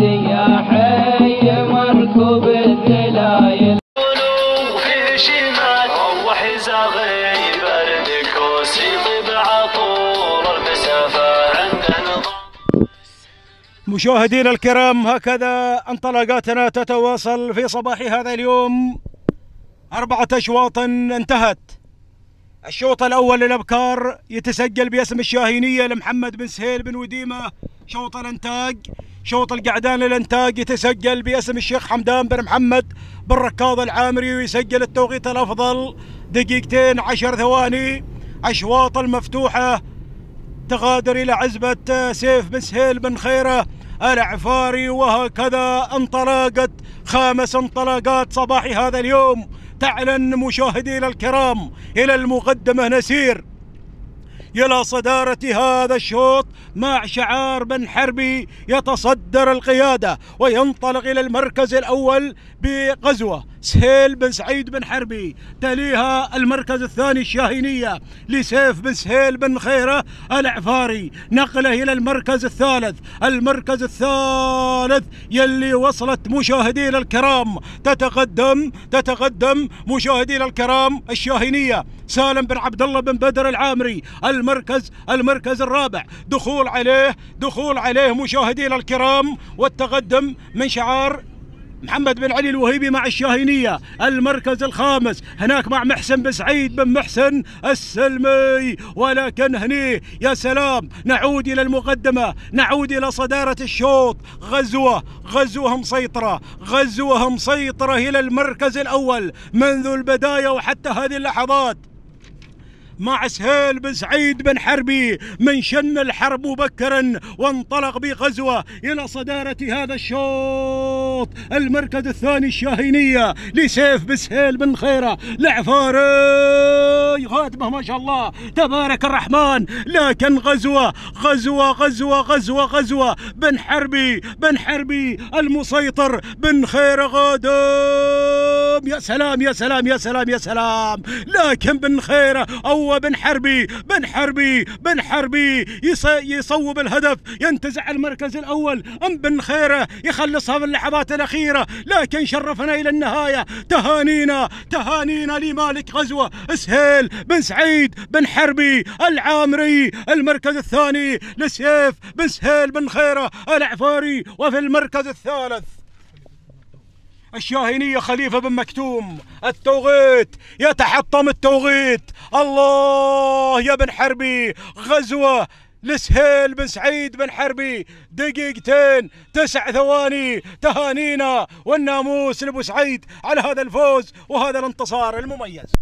يا حي مركوب الذلايل وفي شمال روح بعطور المسافة عند نظام. مشاهدينا الكرام هكذا انطلاقاتنا تتواصل في صباح هذا اليوم. أربعة أشواط انتهت. الشوط الأول للأبكار يتسجل باسم الشاهينية لمحمد بن سهيل بن وديمة. شوط الإنتاج شوط القعدان للإنتاج يتسجل باسم الشيخ حمدان بن محمد بن ركاض العامري ويسجل التوقيت الأفضل دقيقتين عشر ثواني. أشواط المفتوحة تغادر إلى عزبة سيف بن سهيل بن خيرة. العفاري وهكذا انطلاقت خامس انطلاقات صباح هذا اليوم. تعلن مشاهدينا الكرام إلى المقدمة نسير. إلى صدارة هذا الشوط مع شعار بن حربي يتصدر القيادة وينطلق إلى المركز الأول بغزوة. سهيل بن سعيد بن حربي تليها المركز الثاني الشاهينية لسيف بن سهيل بن خيرة العفاري. نقله إلى المركز الثالث. المركز الثالث يلي وصلت مشاهدينا الكرام. تتقدم تتقدم مشاهدينا الكرام الشاهينية. سالم بن عبد الله بن بدر العامري. المركز المركز الرابع. دخول عليه دخول عليه مشاهدينا الكرام والتقدم من شعار محمد بن علي الوهيبي مع الشاهينية المركز الخامس. هناك مع محسن بن سعيد بن محسن السلمي. ولكن هني يا سلام نعود إلى المقدمة نعود إلى صدارة الشوط. غزوة غزوة مسيطرة غزوة مسيطرة إلى المركز الأول منذ البداية وحتى هذه اللحظات. مع سهيل بن سعيد بن حربي من شن الحرب مبكرا وانطلق بغزوة إلى صدارة هذا الشوط المركز الثاني الشاهينية لسيف بن سهيل بن خيرة. لعفاري خاتمه ما شاء الله. تبارك الرحمن. لكن غزوة غزوة غزوة غزوة غزوة. بن حربي بن حربي المسيطر. بن خير غادم. يا سلام يا سلام يا سلام يا سلام. لكن بن خيرة أو بن حربي بن حربي بن حربي. يص- يصوب الهدف ينتزع المركز الأول. أم بن خيرة يخلصها في اللحظات الأخيرة. لكن شرفنا إلى النهاية. تهانينا تهانينا لمالك غزوة. سهيل بن سعيد بن حربي العامري المركز الثاني لسيف بن سهيل بن خيرة العفاري وفي المركز الثالث الشاهينية خليفة بن مكتوم. التوغيت يتحطم التوغيت. الله يا بن حربي غزوة لسهيل بن سعيد بن حربي. دقيقتين تسع ثواني تهانينا والناموس لأبو سعيد على هذا الفوز وهذا الانتصار المميز.